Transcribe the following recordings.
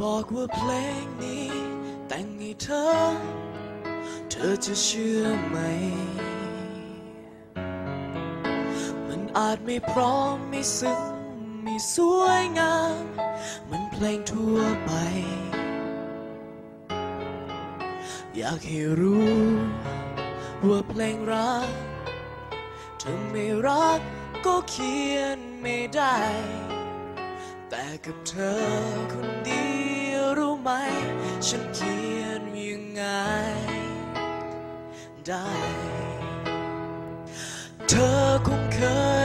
บอกว่าเพลงนี้ แต่งให้เธอ เธอจะเชื่อไหม มันอาจไม่พร้อมไม่ซึ้งไม่สวยงามเหมันเพลงทั่วไป อยากให้รู้ ว่าเพลงรักเธอไม่รักก็เขียนไม่ได้ แต่กับเธอคนเดียว ไหม ฉันเขียนยังไงได้ เธอคงเค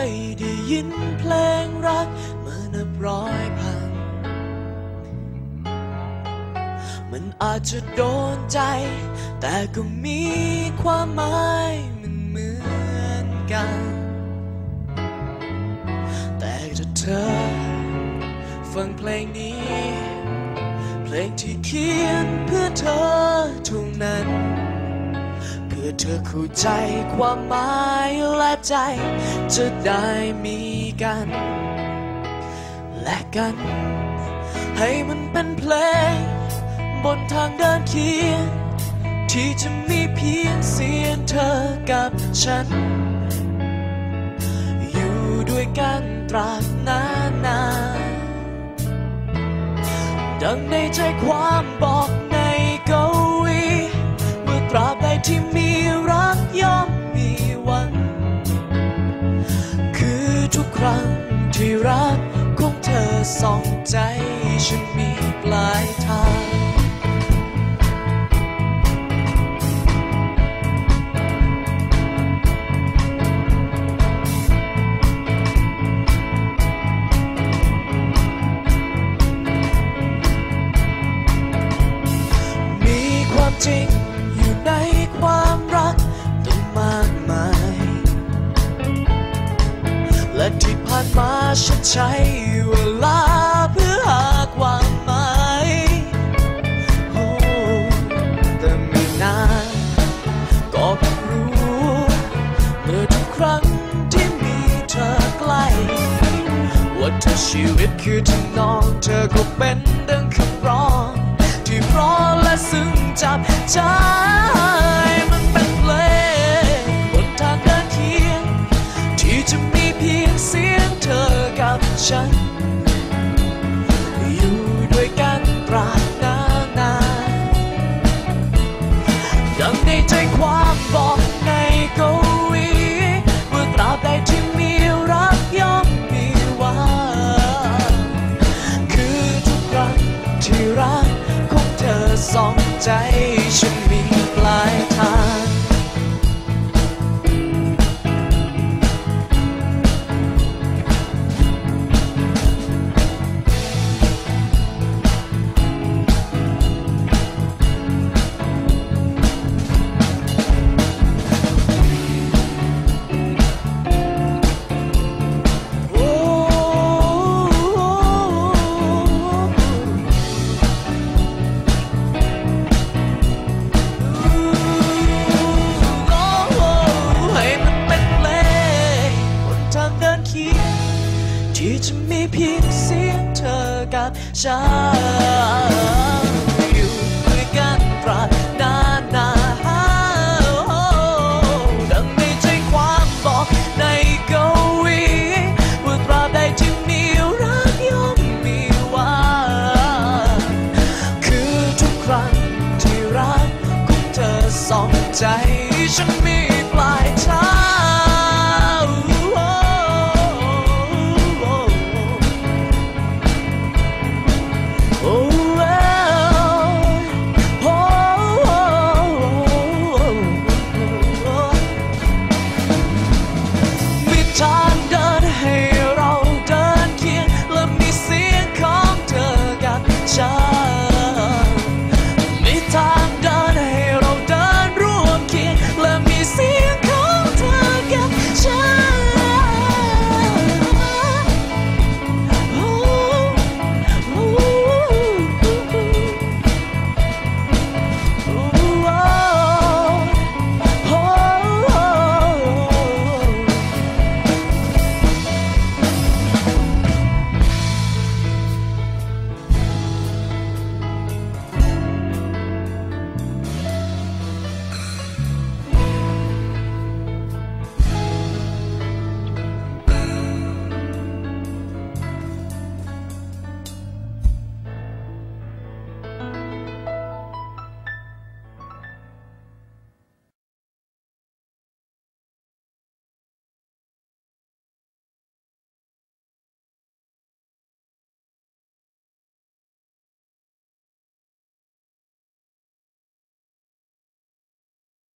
ยได้ยินเพลงรักเมื่อนับร้อยพัน มันอาจจะโดนใจ แต่ก็มีความหมายมันเหมือนกัน แต่ถ้าเธอฟังเพลงนี้ ลงที่เขียนเพื่อเธอท่านั้น เพื่อเธอเข้าใจความหมายและใจจะได้มีกัน และกัน ให้มันเป็นเพลง บนทางเดินเคียงที่จะมีเพียงเสียงเธอกับฉัน อยู่ด้วยกันตราบนาน ดังในใจความบอกในกวีเมื่อตราบใดที่มีรักย่อมมีวัน คือทุกครั้งที่รักของเธอส่องใจฉันมีปลายทาง ฉันใช้เวลาเพื่อหาความหมายโอ้แต่ไม่นานก็เพิ่งรู้เมื่อทุกครั้งที่มีเธอใกล้ว่าเธอชีวิตคือทำนองเธอก็เป็นดังคำร้อง ที่เพราะและซึ้งจับใจ สองใจฉัน เพียงเสียงเธอกับฉันอยู่ด้วยกันตราบนานนานดังในใจความบอกในกวีว่าตราบใดที่มีรักย่อมมีวันคือทุกครั้งที่รักของเธอสองใจฉันมี